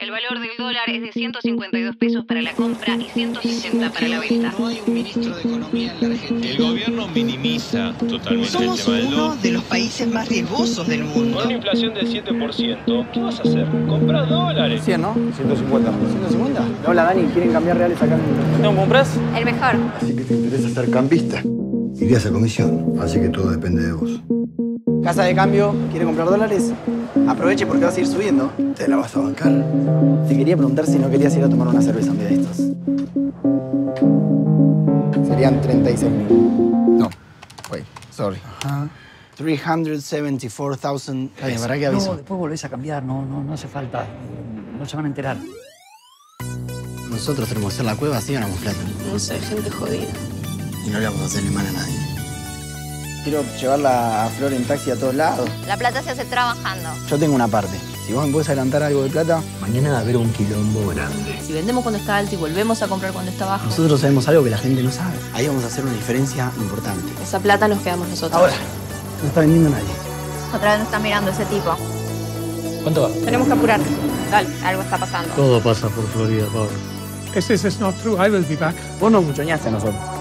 El valor del dólar es de 152 pesos para la compra y 160 para la venta. No hay un ministro de Economía en la Argentina. El gobierno minimiza totalmente Somos el tema del uno dólar. de los países más riesgosos del mundo. Con una inflación del 7%, ¿qué vas a hacer? ¿Comprar dólares? 100, ¿no? 150. ¿150? Hola, Dani, ¿quieren cambiar reales acá en ¿No compras? El mejor. Así que te interesa ser cambista. Irías a comisión, así que todo depende de vos. Casa de cambio, ¿quiere comprar dólares? Aproveche porque va a seguir subiendo. ¿Te la vas a bancar? Te quería preguntar si no querías ir a tomar una cerveza un día de estos. Serían 36 mil. No, wait, sorry. 374,000. Está bien, ¿para qué aviso? No, después volvés a cambiar, no, no, no hace falta. No se van a enterar. Nosotros tenemos que hacer la cueva así ganamos plata. No sé, gente jodida. Y no le vamos a hacerle mal a nadie. Quiero llevarla a Flor en taxi a todos lados. La plata se hace trabajando. Yo tengo una parte. Si vos me puedes adelantar algo de plata, Mañana va a haber un quilombo grande. Si vendemos cuando está alto y volvemos a comprar cuando está bajo, nosotros sabemos algo que la gente no sabe. Ahí vamos a hacer una diferencia importante. esa plata nos quedamos nosotros. Ahora, no está vendiendo nadie. Otra vez nos está mirando ese tipo. ¿Cuánto va? Tenemos que apurar. Dale, algo está pasando. Todo pasa por Florida, Pablo. This is not true, I will be back. Vos nos buchoneaste a nosotros.